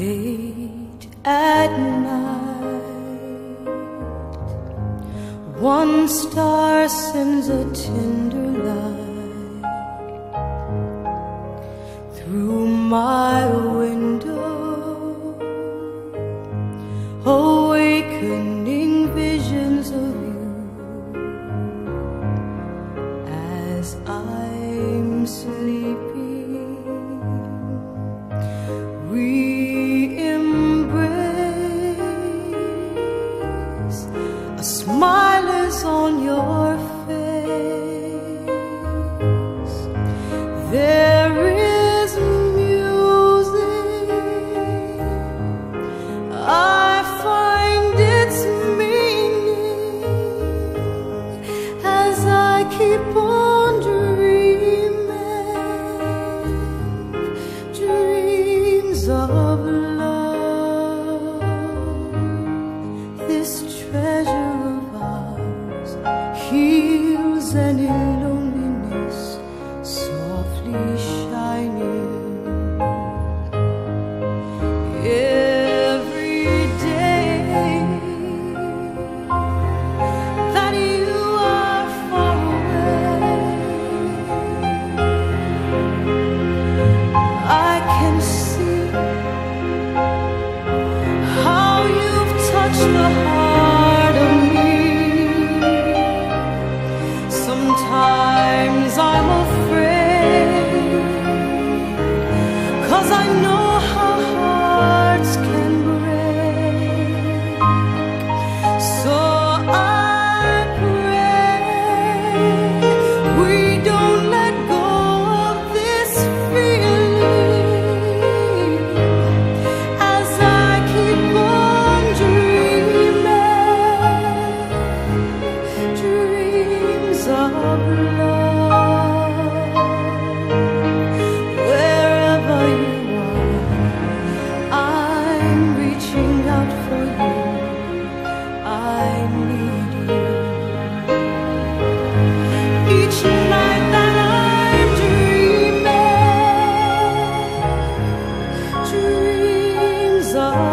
Late at night, one star sends a tender light through my face, a smile is on your face. There know eyes